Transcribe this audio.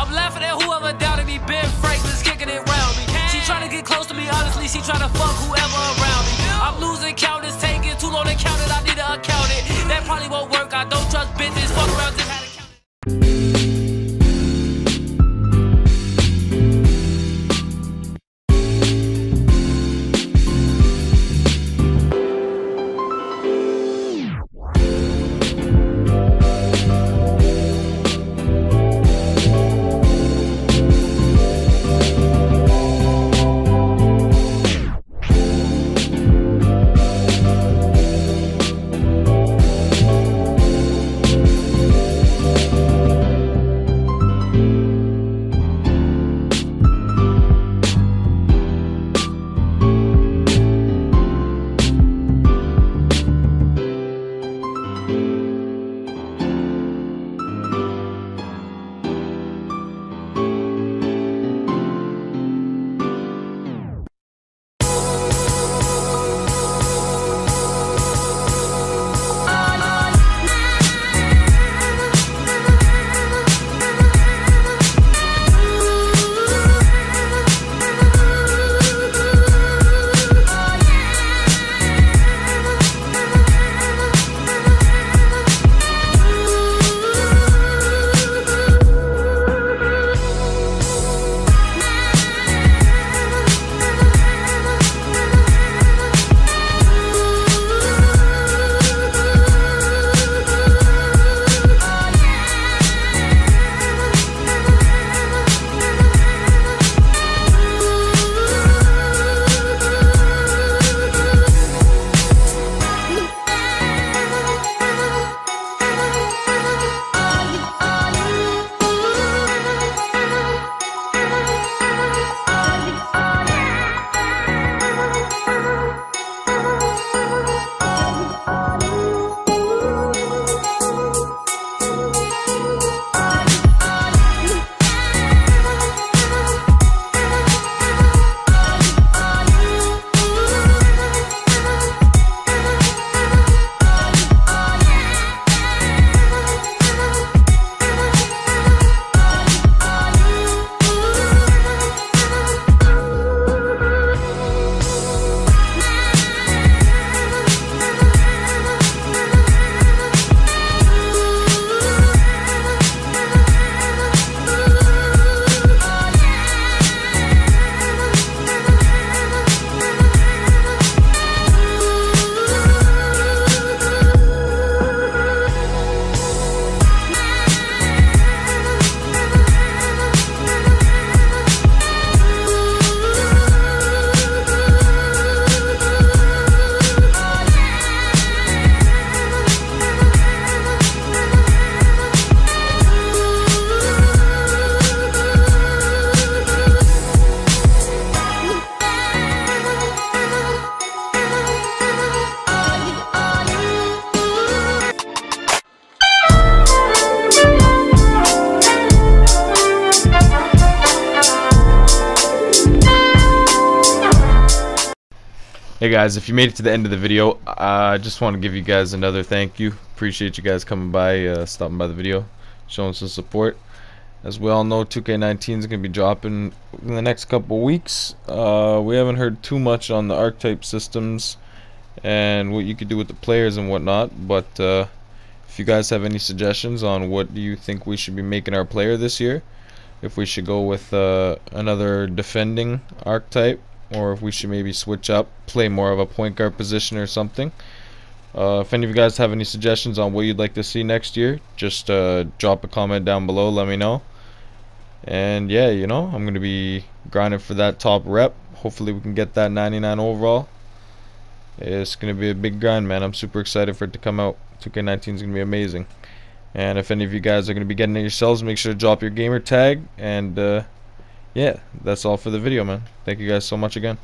I'm laughing at whoever doubted me. Ben Franklin's kicking it round me. She trying to get close to me, honestly. She trying to fuck whoever around me. I'm losing count, it's taking Guys, if you made it to the end of the video, I just want to give you guys another thank you. Appreciate you guys coming by, uh, stopping by the video, showing some support. As we all know, 2K19 is going to be dropping in the next couple weeks. Uh, we haven't heard too much on the archetype systems and what you could do with the players and whatnot, but uh, if you guys have any suggestions on what do you think we should be making our player this year, if we should go with uh, another defending archetype or if we should maybe switch up, play more of a point guard position or something. Uh, if any of you guys have any suggestions on what you'd like to see next year, just uh, drop a comment down below. Let me know. And yeah, you know, I'm gonna be grinding for that top rep. Hopefully, we can get that 99 overall. It's gonna be a big grind, man. I'm super excited for it to come out. 2K19 is gonna be amazing. And if any of you guys are gonna be getting it yourselves, make sure to drop your gamer tag and. Uh, yeah, that's all for the video, man. Thank you guys so much again.